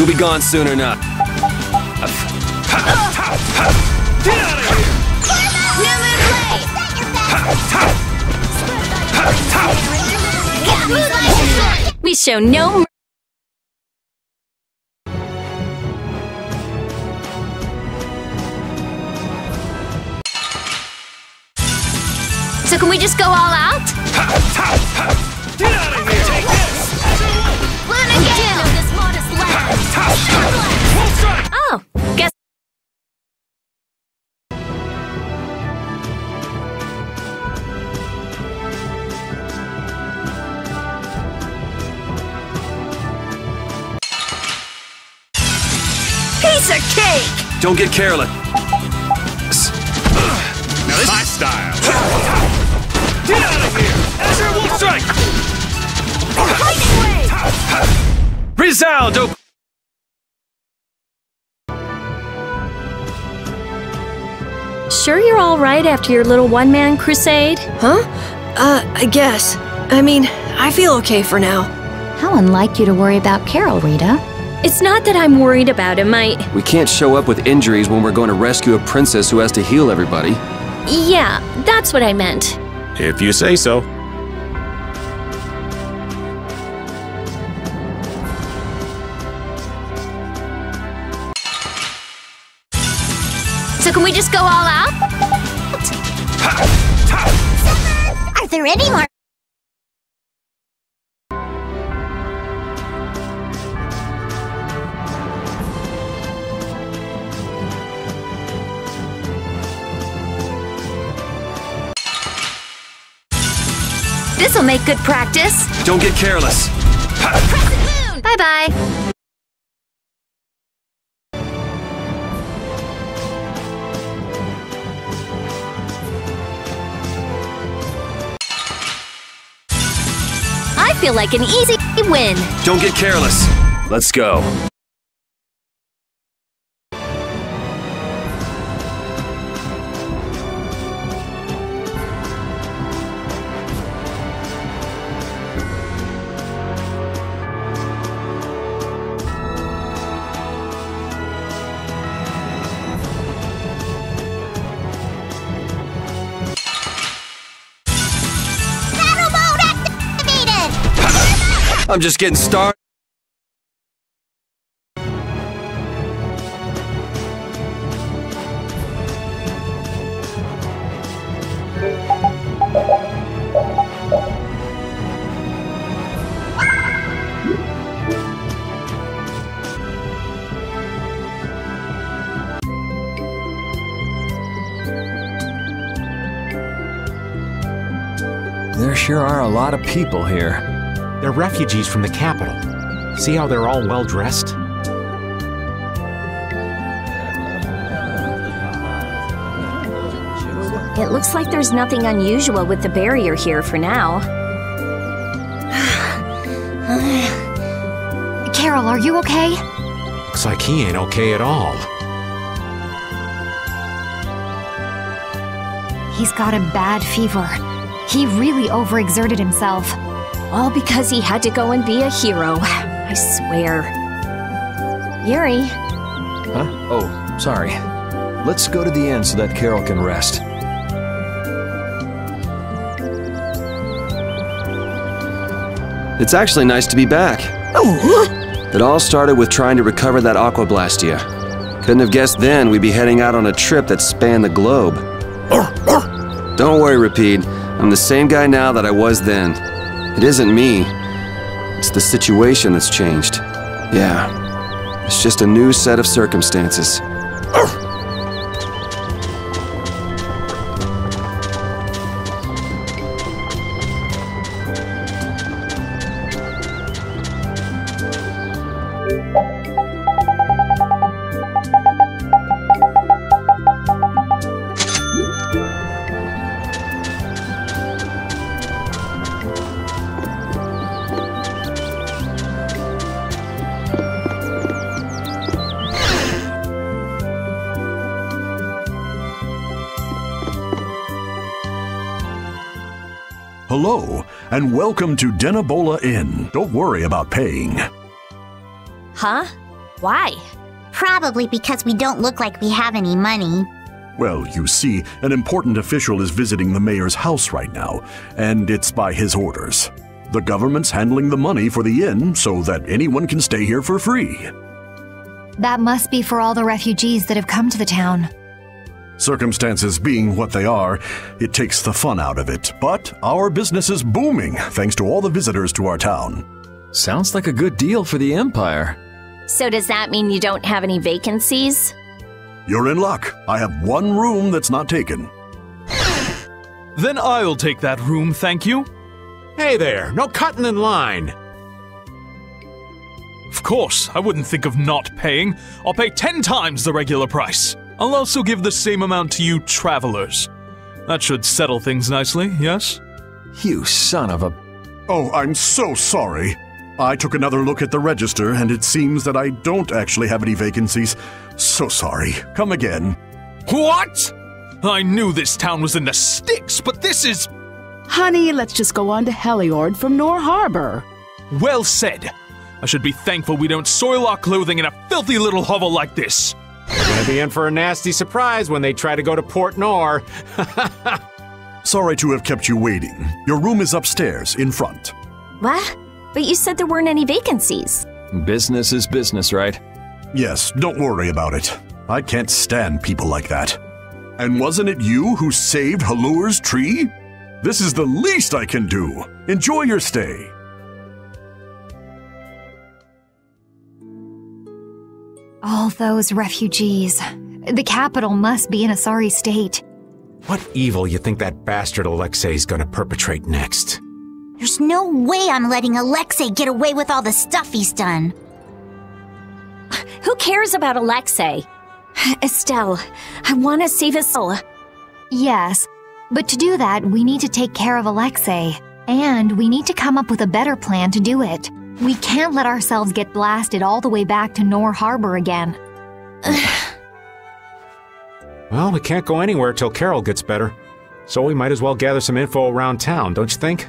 You'll be gone soon enough. Get out of here! We show no So can we just go all out? Don't get careless. Now this my style. Get out of here! Azure Wolf Strike! Resound! Oh, Sure you're all right after your little one-man crusade? Huh? Uh, I guess. I mean, I feel okay for now. How unlike you to worry about Karol, Rita. It's not that I'm worried about him, I... we can't show up with injuries when we're going to rescue a princess who has to heal everybody. Yeah, that's what I meant. If you say so. So can we just go all out? Are there any more? This'll make good practice. Don't get careless. Bye-bye. I feel like an easy win. Don't get careless. Let's go. I'm just getting started. There sure are a lot of people here. They're refugees from the capital. See how they're all well dressed? It looks like there's nothing unusual with the barrier here for now. Karol, are you okay? Looks like he ain't okay at all. He's got a bad fever. He really overexerted himself. All because he had to go and be a hero. I swear. Yuri, Huh? Oh, sorry. Let's go to the inn so that Karol can rest. It's actually nice to be back. Oh. It all started with trying to recover that Aqua Blastia. Couldn't have guessed then we'd be heading out on a trip that spanned the globe. Oh, oh. Don't worry, Repede. I'm the same guy now that I was then. It isn't me. It's the situation that's changed. Yeah. It's just a new set of circumstances. Hello, and welcome to Denabola Inn. Don't worry about paying. huh? Why? Probably because we don't look like we have any money. Well, you see, an important official is visiting the mayor's house right now, and it's by his orders. The government's handling the money for the inn so that anyone can stay here for free. That must be for all the refugees that have come to the town. Circumstances being what they are, it takes the fun out of it. But our business is booming thanks to all the visitors to our town. Sounds like a good deal for the Empire. So does that mean you don't have any vacancies? You're in luck. I have one room that's not taken. Then I'll take that room, thank you. Hey there, no cutting in line. Of course, I wouldn't think of not paying. I'll pay ten times the regular price. I'll also give the same amount to you travelers. That should settle things nicely, yes? You son of a. Oh, I'm so sorry. I took another look at the register, and it seems that I don't actually have any vacancies. So sorry. Come again. What? I knew this town was in the sticks, but this is. Honey, let's just go on to Heliord from Nor Harbor. Well said. I should be thankful we don't soil our clothing in a filthy little hovel like this. We're gonna be in for a nasty surprise when they try to go to Port Nor. Sorry to have kept you waiting. Your room is upstairs, in front. What? But you said there weren't any vacancies. Business is business, right? Yes, don't worry about it. I can't stand people like that. And wasn't it you who saved Halure's tree? This is the least I can do. Enjoy your stay. All those refugees. The capital must be in a sorry state. What evil you think that bastard Alexei's gonna perpetrate next? There's no way I'm letting Alexei get away with all the stuff he's done. Who cares about Alexei? Estelle, I want to save his soul. Yes, but to do that, we need to take care of Alexei. And we need to come up with a better plan to do it. We can't let ourselves get blasted all the way back to Nor Harbor again. Well, we can't go anywhere till Karol gets better. So we might as well gather some info around town, don't you think?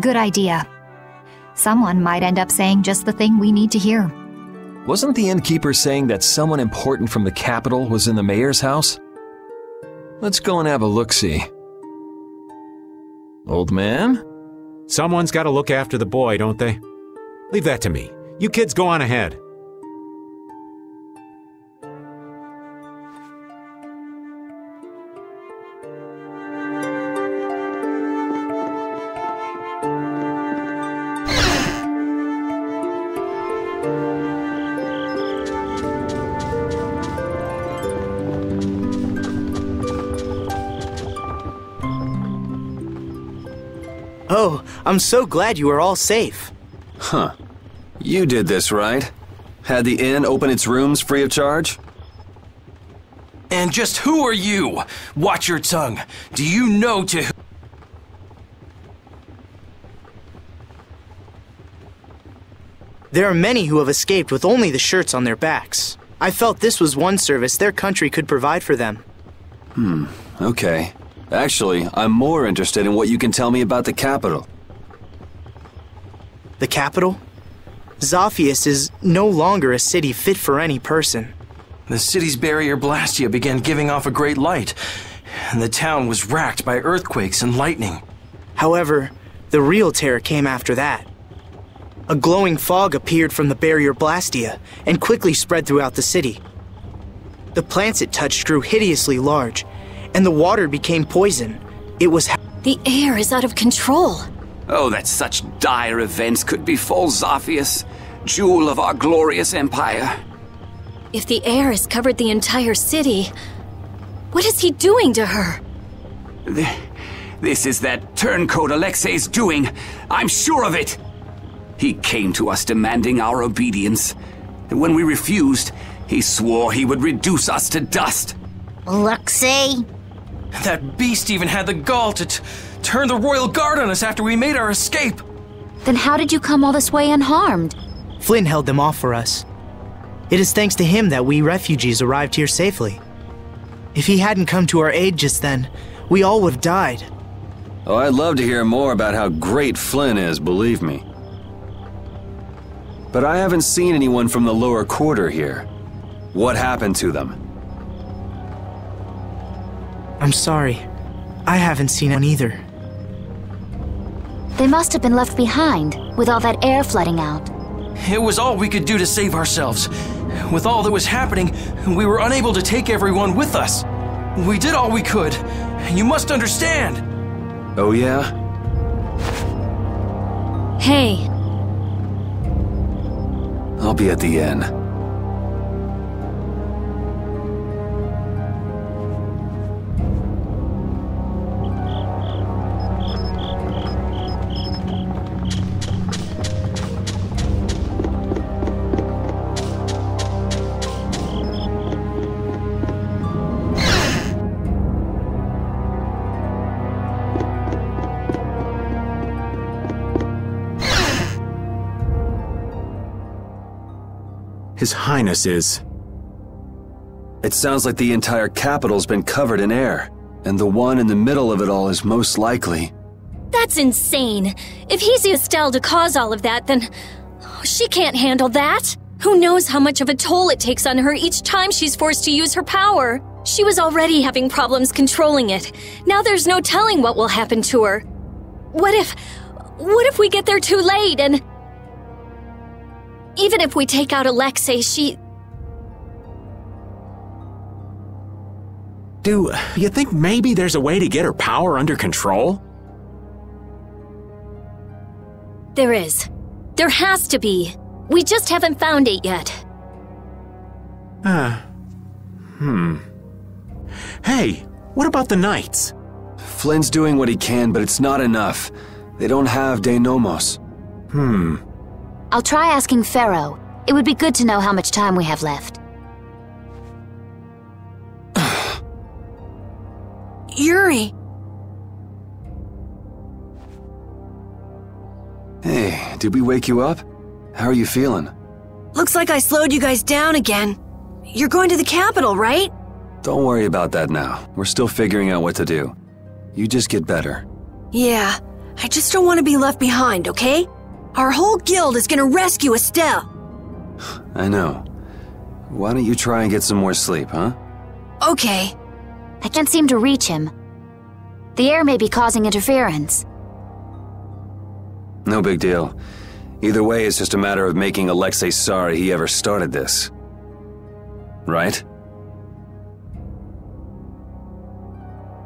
Good idea. Someone might end up saying just the thing we need to hear. Wasn't the innkeeper saying that someone important from the capital was in the mayor's house? Let's go and have a look see. Old man? Someone's gotta look after the boy, don't they? Leave that to me. You kids go on ahead. Oh, I'm so glad you are all safe. Huh. You did this, right? Had the inn open its rooms free of charge? And just who are you? Watch your tongue. Do you know to who? There are many who have escaped with only the shirts on their backs. I felt this was one service their country could provide for them. Hmm, okay. Actually, I'm more interested in what you can tell me about the capital. The capital? Zaphias is no longer a city fit for any person. The city's barrier Blastia began giving off a great light, and the town was racked by earthquakes and lightning. However, the real terror came after that. A glowing fog appeared from the barrier Blastia and quickly spread throughout the city. The plants it touched grew hideously large, and the water became poison. It was. The air is out of control. Oh, that such dire events could befall Zaphias, jewel of our glorious empire. If the air has covered the entire city, what is he doing to her? This is that turncoat Alexei's doing. I'm sure of it. He came to us demanding our obedience. And when we refused, he swore he would reduce us to dust. Alexei? That beast even had the gall to t- turn the royal guard on us after we made our escape. Then how did you come all this way unharmed? Flynn held them off for us. It is thanks to him that we refugees arrived here safely. If he hadn't come to our aid just then, we all would have died. Oh, I'd love to hear more about how great Flynn is, believe me. But I haven't seen anyone from the lower quarter here. What happened to them? I'm sorry. I haven't seen one either. They must have been left behind, with all that air flooding out. It was all we could do to save ourselves. With all that was happening, we were unable to take everyone with us. We did all we could. You must understand. Oh, yeah? Hey, I'll be at the inn. His Highness is. It sounds like the entire capital's been covered in air, and the one in the middle of it all is most likely. that's insane. If he's Estelle to cause all of that, then she can't handle that. Who knows how much of a toll it takes on her each time she's forced to use her power? She was already having problems controlling it. Now there's no telling what will happen to her. What if. What if we get there too late and. Even if we take out Alexei, she. Do you think maybe there's a way to get her power under control? There is. There has to be. We just haven't found it yet. Uh, hmm. Hey, what about the knights? Flynn's doing what he can, but it's not enough. They don't have De Nomos. Hmm. I'll try asking Phaeroh. It would be good to know how much time we have left. Yuri! Hey, did we wake you up? How are you feeling? Looks like I slowed you guys down again. You're going to the capital, right? Don't worry about that now. We're still figuring out what to do. You just get better. Yeah, I just don't want to be left behind, okay? Our whole guild is gonna rescue Estelle. I know. Why don't you try and get some more sleep, huh? Okay. I can't seem to reach him. The air may be causing interference. No big deal. Either way, it's just a matter of making Alexei sorry he ever started this. Right?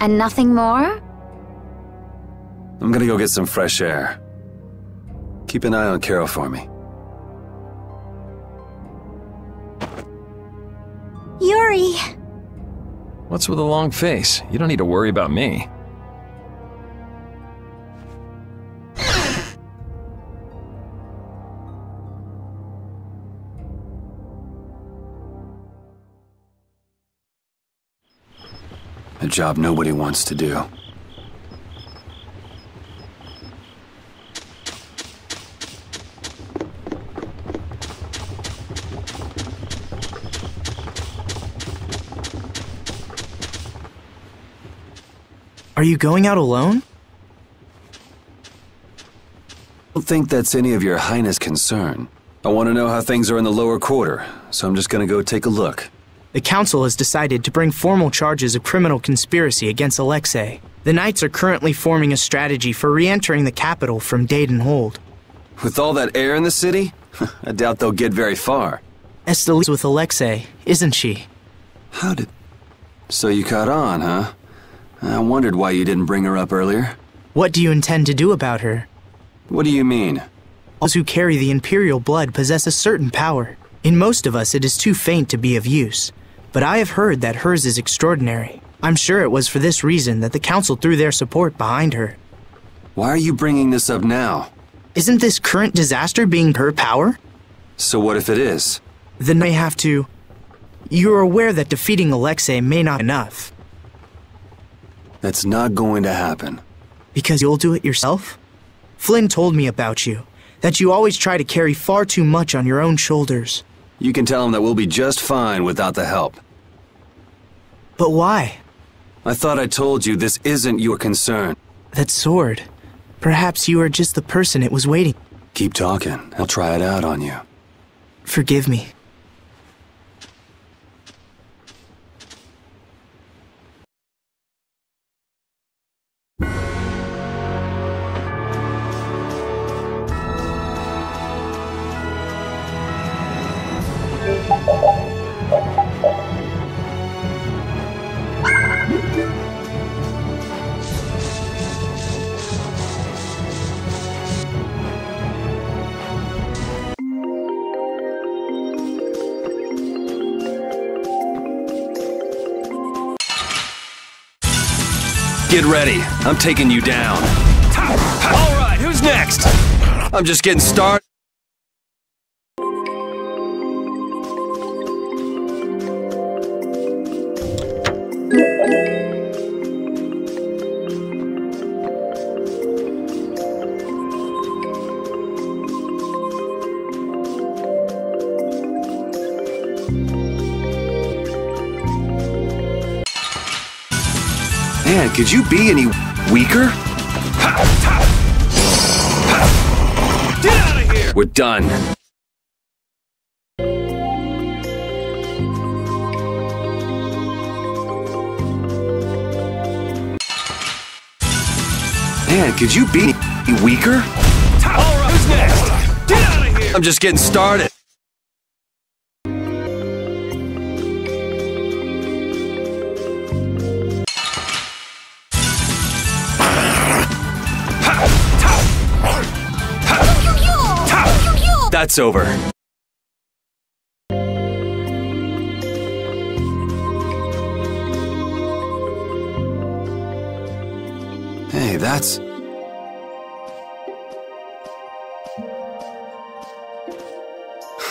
And nothing more? I'm gonna go get some fresh air. Keep an eye on Karol for me. Yuri! What's with a long face? You don't need to worry about me. A job nobody wants to do. Are you going out alone? I don't think that's any of your highness concern. I want to know how things are in the lower quarter, so I'm just gonna go take a look. The council has decided to bring formal charges of criminal conspiracy against Alexei. The Knights are currently forming a strategy for re-entering the capital from Deidon Hold. With all that air in the city, I doubt they'll get very far. Estelle's with Alexei, isn't she? How did... So you caught on, huh? I wondered why you didn't bring her up earlier. What do you intend to do about her? What do you mean? Those who carry the Imperial blood possess a certain power. In most of us, it is too faint to be of use. But I have heard that hers is extraordinary. I'm sure it was for this reason that the Council threw their support behind her. Why are you bringing this up now? Isn't this current disaster being her power? So what if it is? Then I have to. You're aware that defeating Alexei may not be enough. That's not going to happen. Because you'll do it yourself? Flynn told me about you, that you always try to carry far too much on your own shoulders. You can tell him that we'll be just fine without the help. But why? I thought I told you this isn't your concern. That sword. Perhaps you are just the person it was waiting. Keep talking. I'll try it out on you. Forgive me. Get ready. I'm taking you down. All right, who's next? I'm just getting started. Man, could you be any weaker? Get out of here! We're done. Man, could you be any weaker? Right, who's next? Get out of here! I'm just getting started. That's over. Hey, that's...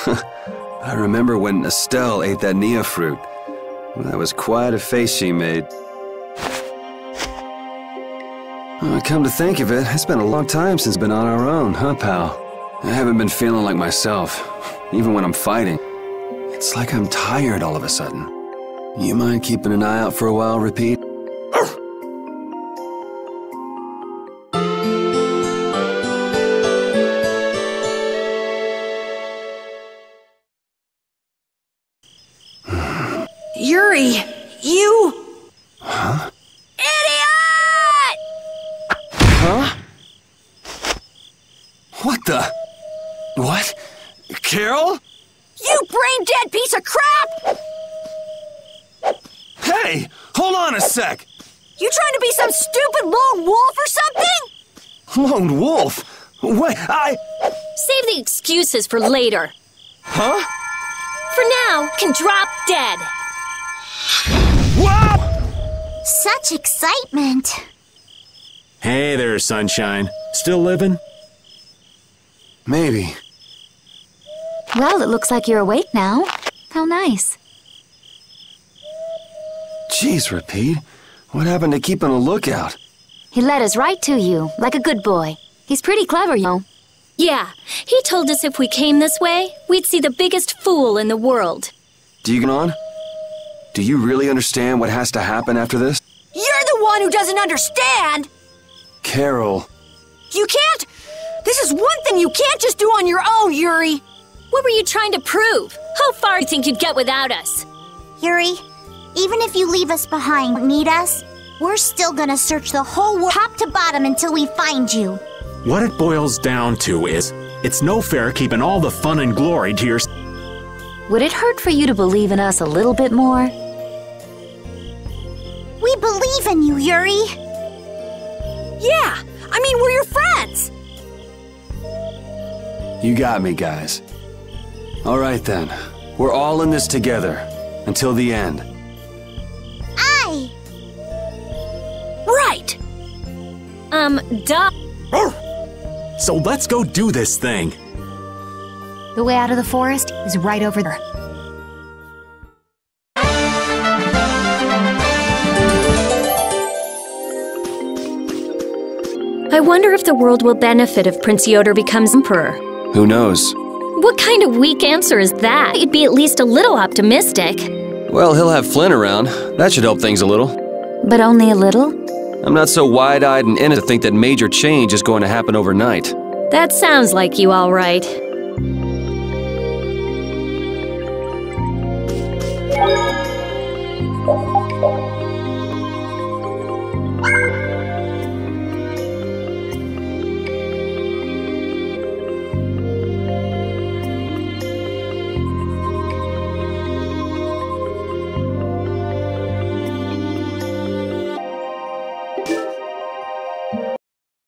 I remember when Estelle ate that Nia fruit. That was quite a face she made. Uh, come to think of it, it's been a long time since been on our own, huh, pal? I haven't been feeling like myself, even when I'm fighting. It's like I'm tired all of a sudden. You mind keeping an eye out for a while, Repede? Hey, hold on a sec. You trying to be some stupid lone wolf or something? Lone wolf? Wait, I. Save the excuses for later. Huh? For now, can drop dead. Wow! Such excitement. Hey there, sunshine. Still living? Maybe. Well, it looks like you're awake now. How nice. Jeez, Repede. What happened to keeping a lookout? He led us right to you, like a good boy. He's pretty clever, you know. Yeah, he told us if we came this way, we'd see the biggest fool in the world. Do you get? Do you really understand what has to happen after this? You're the one who doesn't understand! Karol. You can't! This is one thing you can't just do on your own, Yuri! What were you trying to prove? How far do you think you'd get without us? Yuri, even if you leave us behind, need us, we're still gonna search the whole world top to bottom until we find you. What it boils down to is it's no fair keeping all the fun and glory to your. Would it hurt for you to believe in us a little bit more? We believe in you, Yuri. Yeah, I mean, we're your friends. You got me, guys. All right then. We're all in this together. Until the end. Um, duh. So let's go do this thing. The way out of the forest is right over there. I wonder if the world will benefit if Prince Ioder becomes emperor. Who knows? What kind of weak answer is that? You'd be at least a little optimistic. Well, he'll have Flynn around. That should help things a little. But only a little? I'm not so wide eyed and innocent to think that major change is going to happen overnight. That sounds like you, all right.